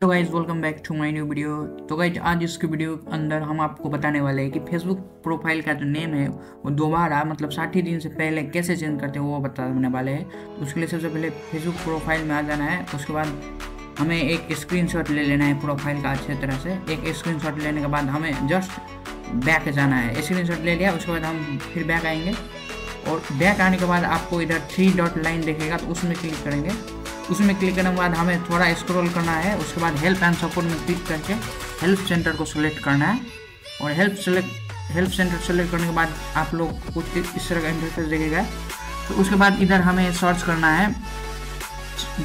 तो guys welcome back to my new video तो guys आज इसके वीडियो के अंदर हम आपको बताने वाले हैं कि फेसबुक प्रोफ़ाइल का जो नेम है, वो दोबारा मतलब साठ ही दिन से पहले कैसे चेंज करते हैं, वो बताने वाले हैं। तो उसके लिए सबसे पहले फेसबुक प्रोफ़ाइल में आ जाना है उसके बाद हमें एक स्क्रीनशॉट ले लेना है प्रोफ़ाइल का अच्छे तरह से। एक स्क्रीनशॉट लेने के बाद हमें जस्ट बैक जाना है। स्क्रीनशॉट ले लिया, उसके बाद हम फिर बैक आएँगे। और बैक आने के बाद आपको इधर थ्री डॉट लाइन देखेगा तो उसमें क्लिक करेंगे। उसमें क्लिक करने के बाद हमें थोड़ा स्क्रॉल करना है, उसके बाद हेल्प एंड सपोर्ट में क्लिक करके हेल्प सेंटर को सिलेक्ट करना है। और help select help centre select करने के बाद आप लोग कुछ इस तरह का इंटरफेस देखेगा। तो उसके बाद इधर हमें सर्च करना है।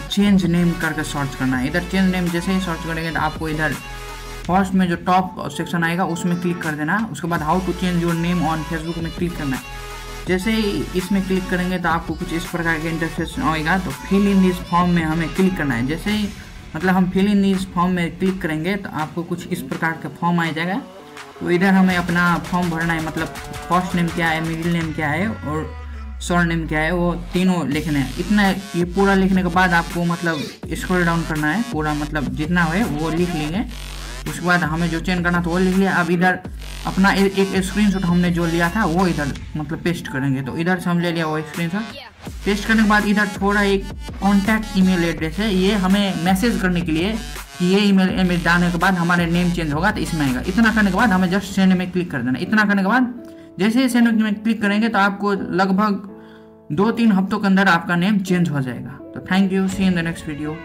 चेंज नेम करके सर्च करना है। इधर चेंज नेम जैसे ही सर्च करेंगे तो आपको इधर फ़र्स्ट में जो टॉप सेक्शन आएगा, उसमें क्लिक कर देना। उसके बाद how to change your name on Facebook में क्लिक करना है। जैसे ही इसमें क्लिक करेंगे तो आपको कुछ इस प्रकार का इंटरफेस आएगा तो फिल इन दिस फॉर्म में हमें क्लिक करना है। जैसे ही मतलब हम फिल इन दिस फॉर्म में क्लिक करेंगे तो आपको कुछ इस प्रकार का फॉर्म आ जाएगा। तो इधर हमें अपना फॉर्म भरना है मतलब फ़र्स्ट नेम क्या है मिडिल नेम क्या है और शॉर्ट नेम क्या है, वो तीनों लिखने हैं। इतना, ये पूरा लिखने के बाद आपको मतलब स्क्रॉल डाउन करना है, पूरा मतलब जितना है वो लिख लेंगे। उसके बाद हमें जो चेंज करना था वो लिख लिया। अब इधर अपना ए, एक स्क्रीनशॉट हमने जो लिया था वो इधर मतलब पेस्ट करेंगे। तो इधर से हम ले लिया वो स्क्रीनशॉट पेस्ट करने के बाद इधर थोड़ा एक कॉन्टैक्ट ईमेल एड्रेस है। ये हमें मैसेज करने के लिए कि ये ईमेल इमेज डालने के बाद हमारे नेम चेंज होगा तो इसमें आएगा। इतना करने के बाद हमें जस्ट सेंड में क्लिक कर देना। इतना करने के बाद जैसे ही सेंड में क्लिक करेंगे तो आपको लगभग दो तीन हफ्तों के अंदर आपका नेम चेंज हो जाएगा। तो thank you see in the next video